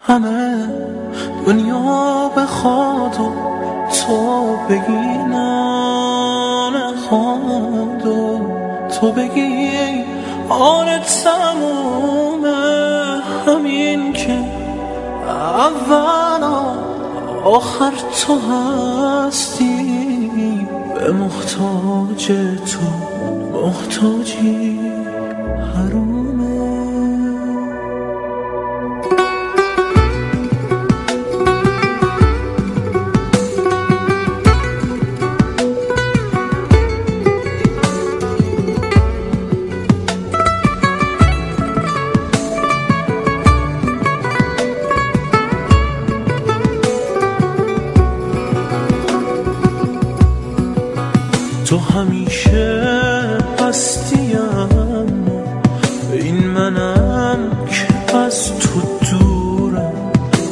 همه دنیا بخواد و تو بگی نه نخواد و تو بگی آن تمومه همین که اول آخر تو هستی به محتاج تو محتاجی. تو همیشه هستیم این منم که از تو دورم.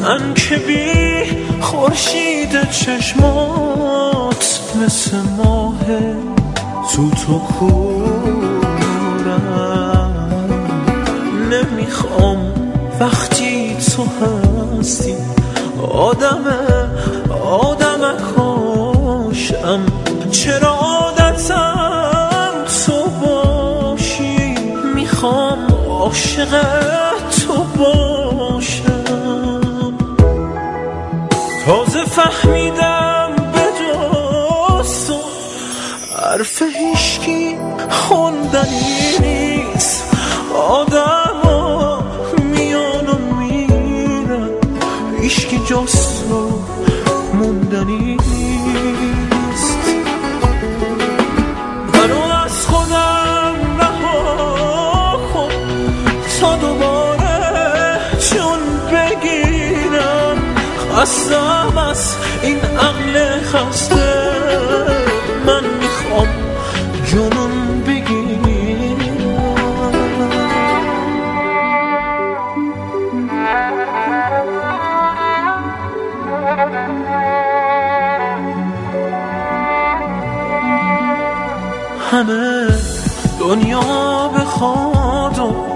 من که بی خورشید چشمات مثل ماه تو تو کورم. نمی‌خوام وقتی تو هستی آدم آدم کاشم. چرا عاشق تو باشم. تازه فهمیدم به تو حرف هیشکی خوندنی نیست. آدم ها میان و میرن هیشکی جز خستم از این عقل خسته من می‌خوام جنون بگیرم. همه دنیا بخواد و